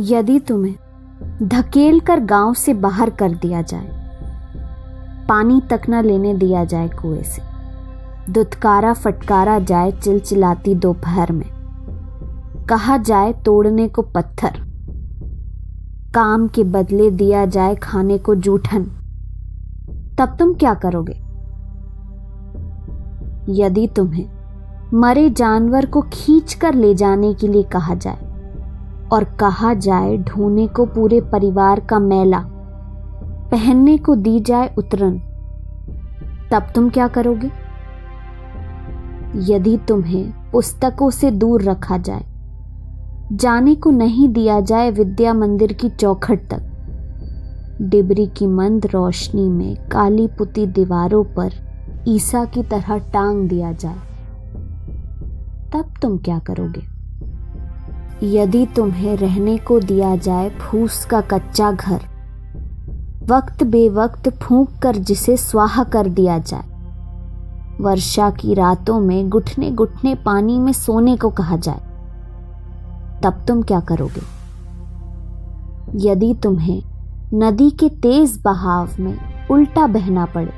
यदि तुम्हें धकेल कर गाँव से बाहर कर दिया जाए, पानी तक न लेने दिया जाए कुएँ से, दुत्कारा फटकारा जाए चिलचिलाती दोपहर में, कहा जाए तोड़ने को पत्थर, काम के बदले दिया जाए खाने को जूठन, तब तुम क्या करोगे? यदि तुम्हें मरे जानवर को खींच कर ले जाने के लिए कहा जाए और कहा जाए ढोने को पूरे परिवार का मेला। पहनने को दी जाए उतरन। तब तुम क्या करोगे? यदि तुम्हें पुस्तकों से दूर रखा जाए, जाने को नहीं दिया जाए विद्या मंदिर की चौखट तक। डिबरी की मंद रोशनी में काली पुती दीवारों पर ईसा की तरह टांग दिया जाए। तब तुम क्या करोगे? यदि तुम्हें रहने को दिया जाए फूस का कच्चा घर, वक्त बेवक्त फूंक कर जिसे स्वाहा कर दिया जाए। वर्षा की रातों में गुठने गुठने पानी में सोने को कहा जाए, तब तुम क्या करोगे? यदि तुम्हें नदी के तेज बहाव में उल्टा बहना पड़े,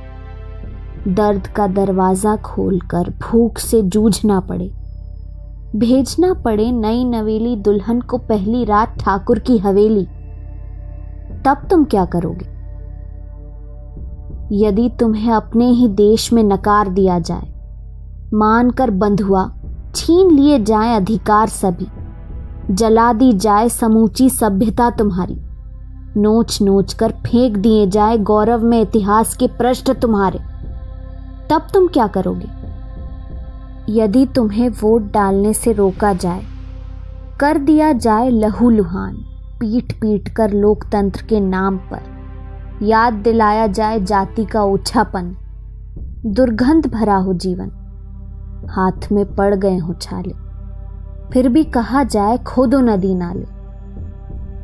दर्द का दरवाज़ा खोलकर भूख से जूझना पड़े भेजना पड़े नई नवेली दुल्हन को पहली रात ठाकुर की हवेली। तब तुम क्या करोगे? यदि तुम्हें अपने ही देश में नकार दिया जाए, मानकर बंधुआ छीन लिए जाए अधिकार सभी, जला दी जाए समूची सभ्यता तुम्हारी नोच नोच कर फेंक दिए जाए गौरव में इतिहास के पृष्ठ तुम्हारे, तब तुम क्या करोगे? यदि तुम्हें वोट डालने से रोका जाए। कर दिया जाए लहू लुहान, पीट पीट कर लोकतंत्र के नाम पर। याद दिलाया जाए जाति का ओछापन। दुर्गंध भरा हो जीवन। हाथ में पड़ गए हो छाले। फिर भी कहा जाए खोदो नदी नाले।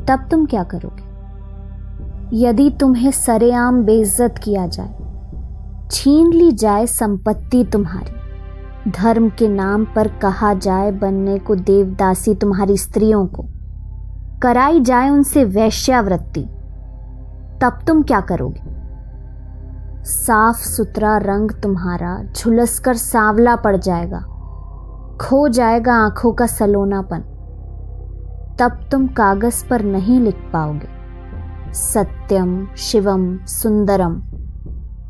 तब तुम क्या करोगे? यदि तुम्हें सरेआम बेइज्जत किया जाए, छीन ली जाए संपत्ति तुम्हारी। धर्म के नाम पर कहा जाए बनने को देवदासी तुम्हारी स्त्रियों को। कराई जाए उनसे वैश्यावृत्ति। तब तुम क्या करोगे? साफ़ सुथरा रंग तुम्हारा झुलस कर सांवला पड़ जाएगा। खो जाएगा आँखों का सलोनापन। तब तुम कागज़ पर नहीं लिख पाओगे। सत्यम, शिवम, सुंदरम।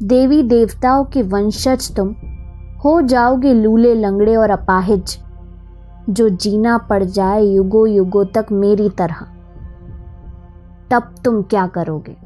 देवी देवताओं के वंशज तुम। हो जाओगे लूले लंगड़े और अपाहिज, जो जीना पड़ जाए युगो युगो तक मेरी तरह। तब तुम क्या करोगे?